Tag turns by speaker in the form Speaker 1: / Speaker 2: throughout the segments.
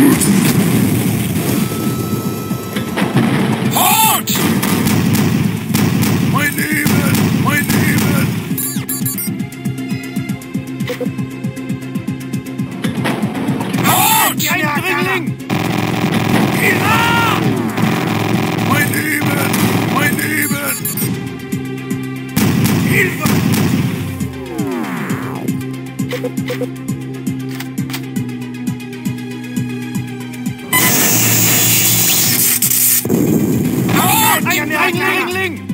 Speaker 1: Halt! 哎呀呀呀呀！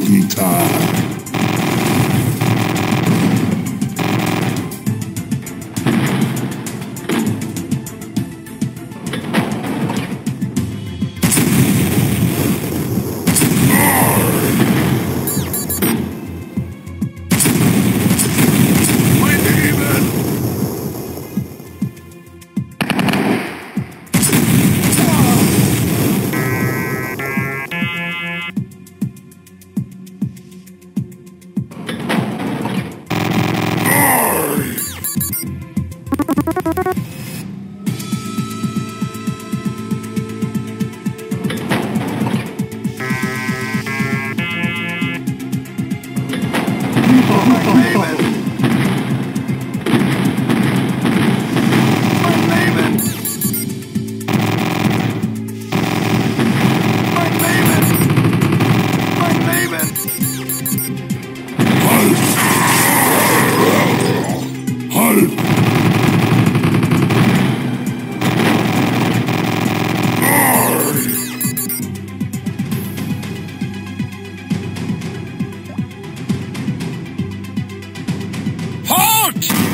Speaker 2: Guten Tag.
Speaker 1: Punch!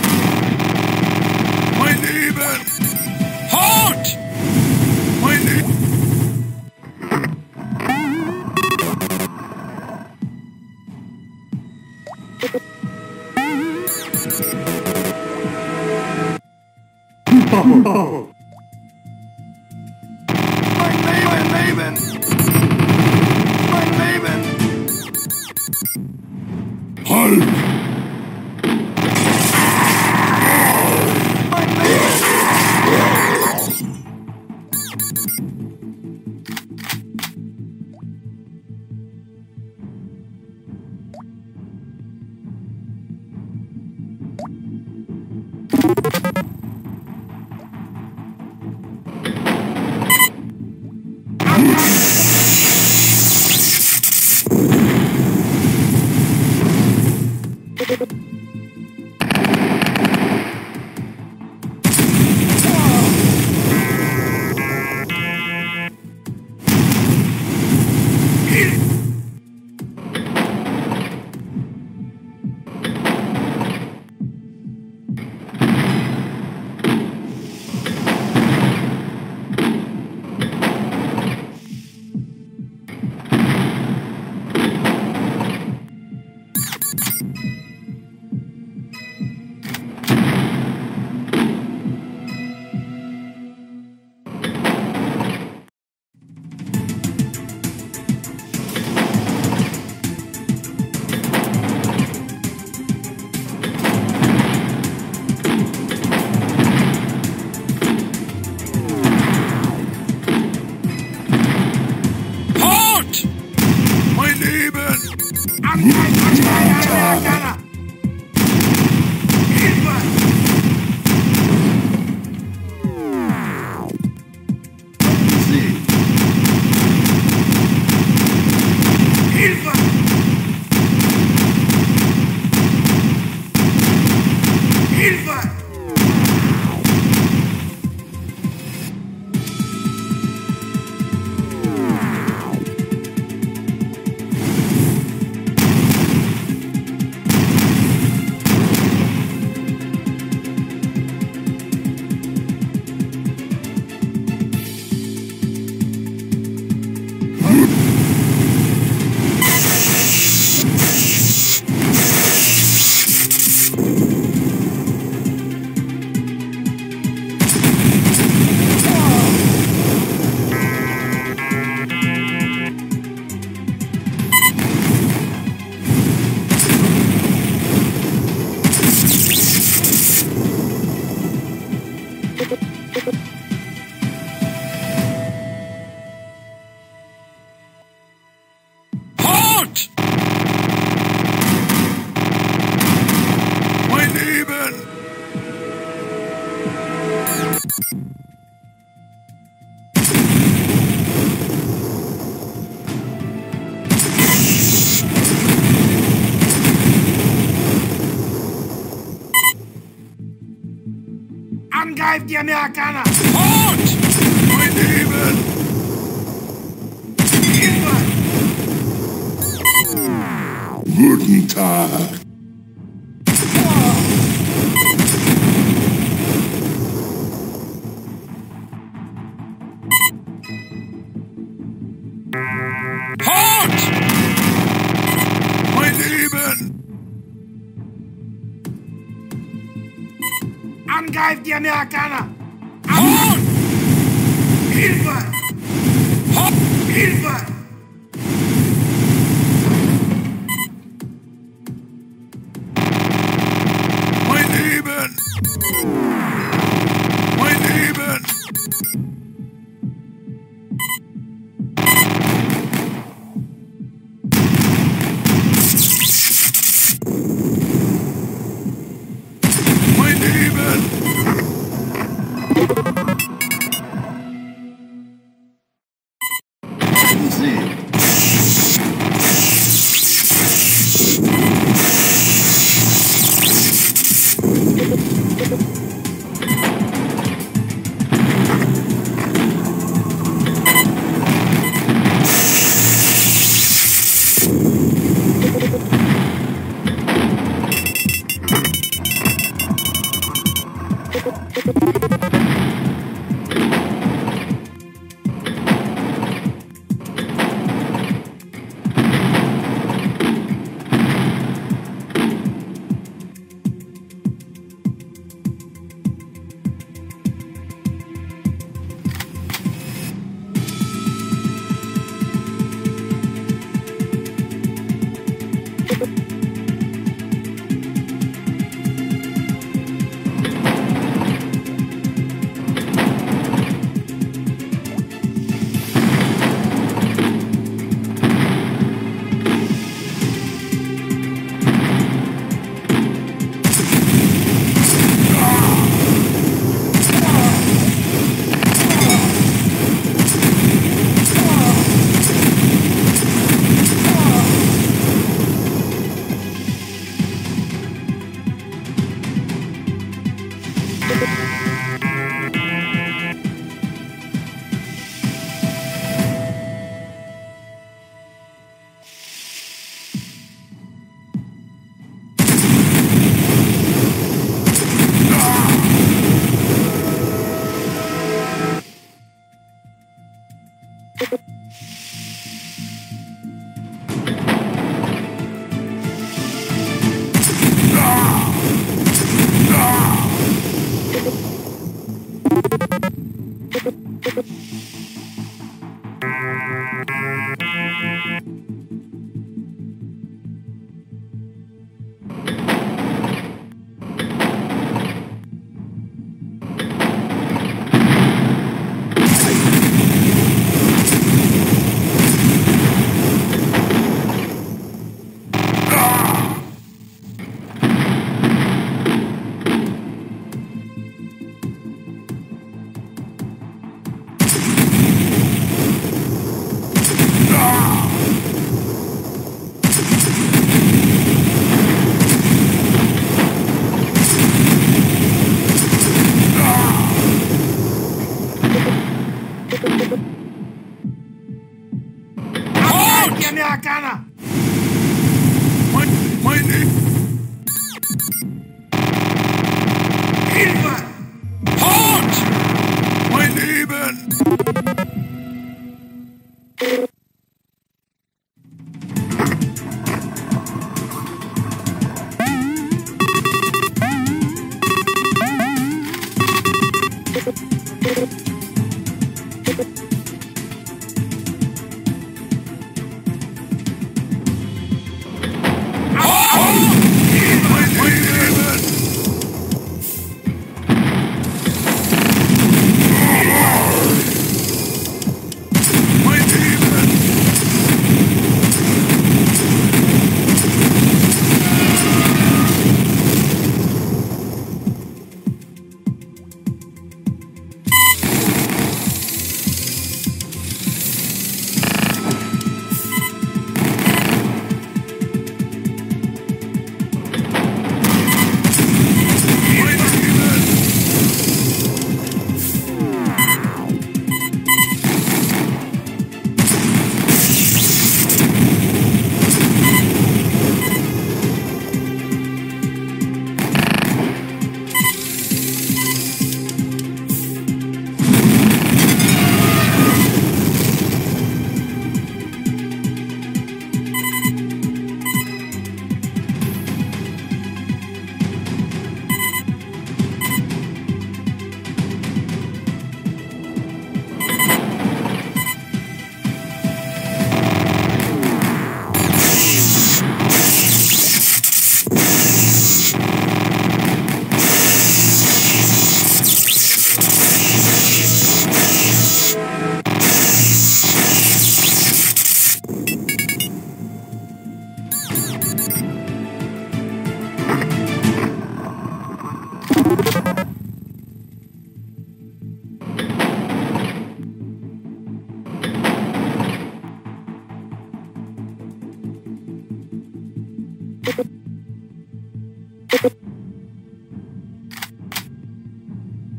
Speaker 2: Angreift die Amerikaner!
Speaker 1: Halt! Mein Leben! Guten Tag! frente à minha cara! cara!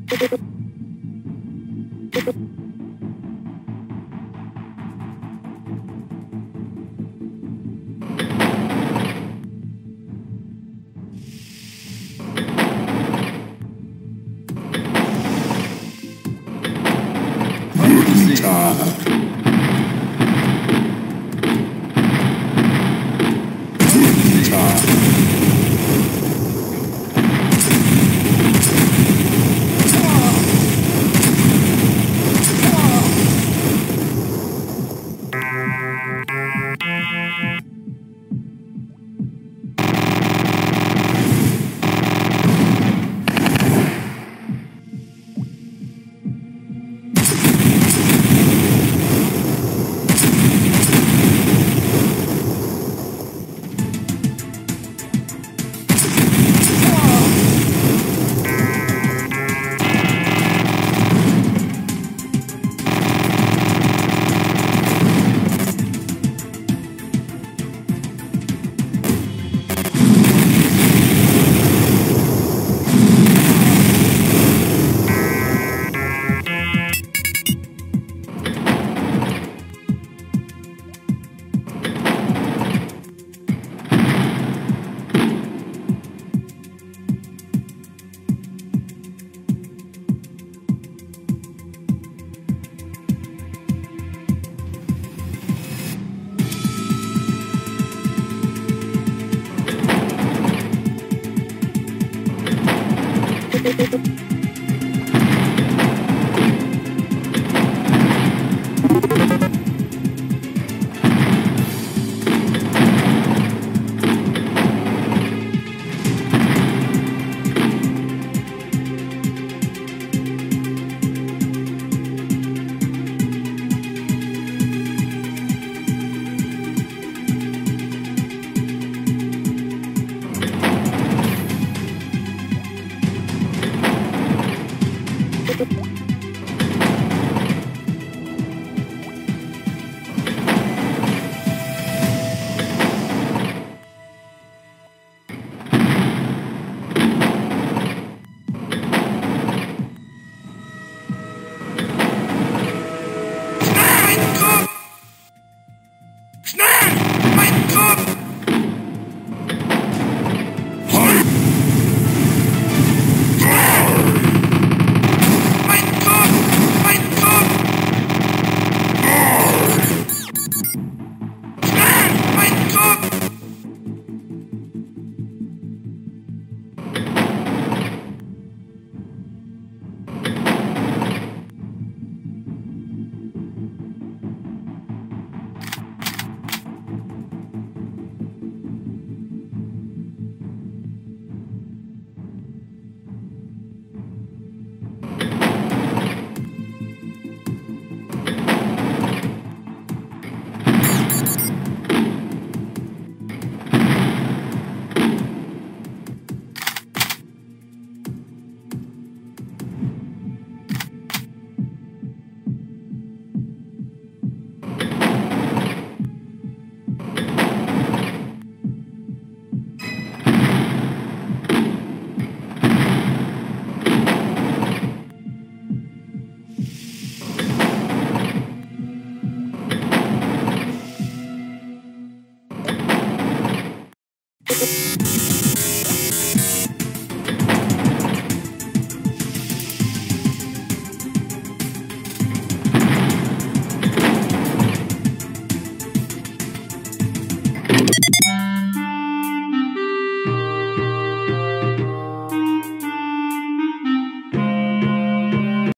Speaker 3: Thank you.